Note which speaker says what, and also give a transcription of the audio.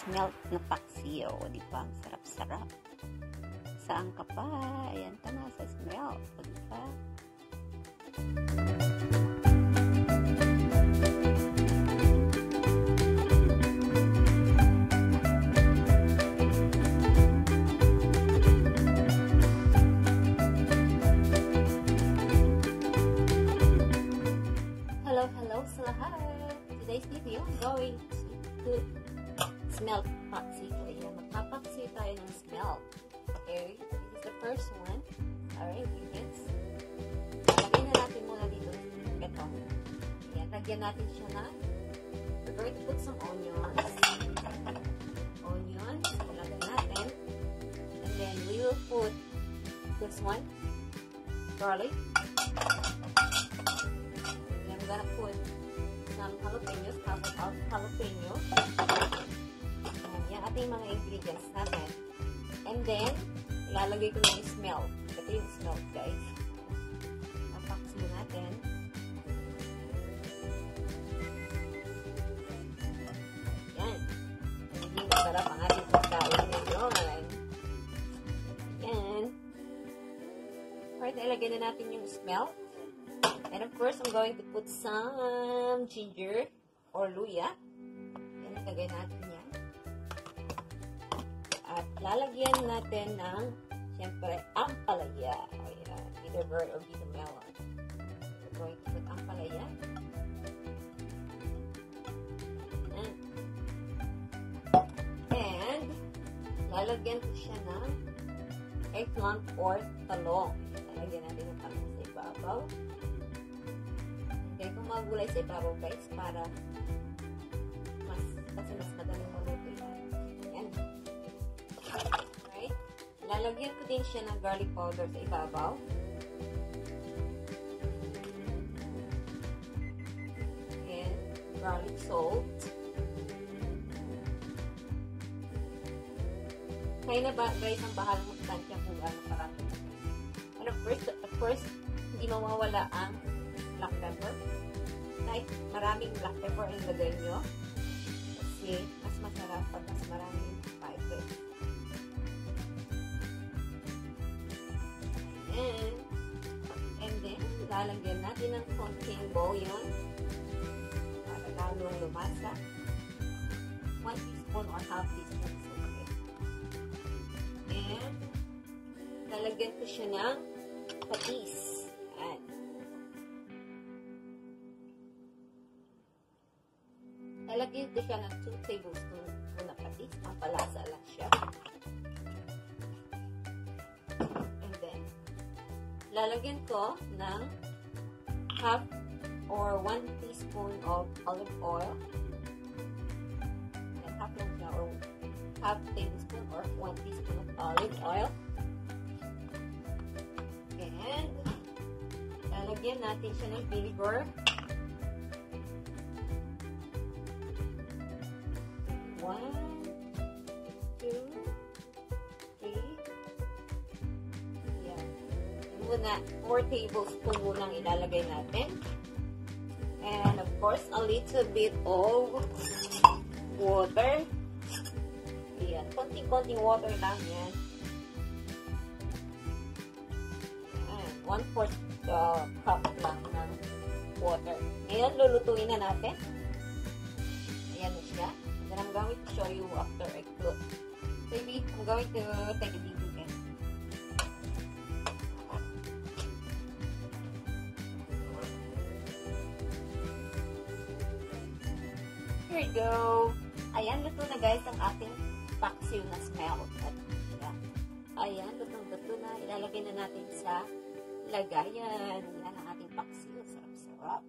Speaker 1: Smelt na paksiyo. Di ba? Ang sarap-sarap. Saan ka pa? Ayan ka na sa smelt. Di ba? Hello, hello sa lahat. Today's video, I'm going to smelt paksi. Ayan, magpapaksi tayo ng smelt. Okay, this is the first one. Alright, ingredients. Lagyan na natin muna dito. Ito. Ayan, lagyan natin siya na. We're going to put some onions. Onions, lagyan natin. And then we will put this one, garlic. And then I'm gonna put some jalapenos, half of jalapeno. Yan ating mga ingredients natin. And then, ilalagay ko na yung smell. Ito yung smell, guys. Napax mo natin. Yan. Hindi masarap ang ating pagkain ngayon. Yan. Alright, ilagay na natin yung smell. And of course, I'm going to put some ginger or luya. Yan, nagagay natin yan. At lalagyan natin ng, siyempre, ampalaya. Ayan, either bird or either melon. We're going to put ampalaya. Ayan. And, lalagyan ko siya ng eggplant or talong. Lalagyan natin yung talong sa ibabaw. Okay, kung mga gulay sa ibabaw guys, para mas, kasi mas madaling maluto yan. Yan. Lalagyan ko din siya ng garlic powder sa ibabaw. And garlic salt. Kaya na ba, guys, ang bahalang magtansya kung gaano parami. And of course, of course, hindi mawawala ang black pepper. Kahit maraming black pepper ang lagay nyo. Kasi mas masarap pag mas maraming lalagyan natin ng konting bouillon para lalong lumasa. 1 teaspoon or half teaspoon okay. And, lalagyan ko siya ng patis. Ayan. Lalagyan ko siya ng 2 tablespoon na patis. Pampalasa lang siya. Lalagyan ko ng half or 1 teaspoon of olive oil. And half lang siya or half tablespoon or 1 teaspoon of olive oil. And, lalagyan natin siya ng vinegar. One, muna, 4 tablespoon munang ilalagay natin. And of course, a little bit of water. Yan. Konting-konting water lang yan. Yan. One fourth uh, cup lang ng water. Ngayon, lulutuin na natin. Ayan na siya. Then I'm going to show you after I cook. Maybe I'm going to take a deep we go. Ayan, luto na guys ang ating paksiw na smell. At, yeah. Ayan, lutong-luto na. Ilalagay na natin sa lagayan. Yan ang ating paksiw. Sarap-sarap.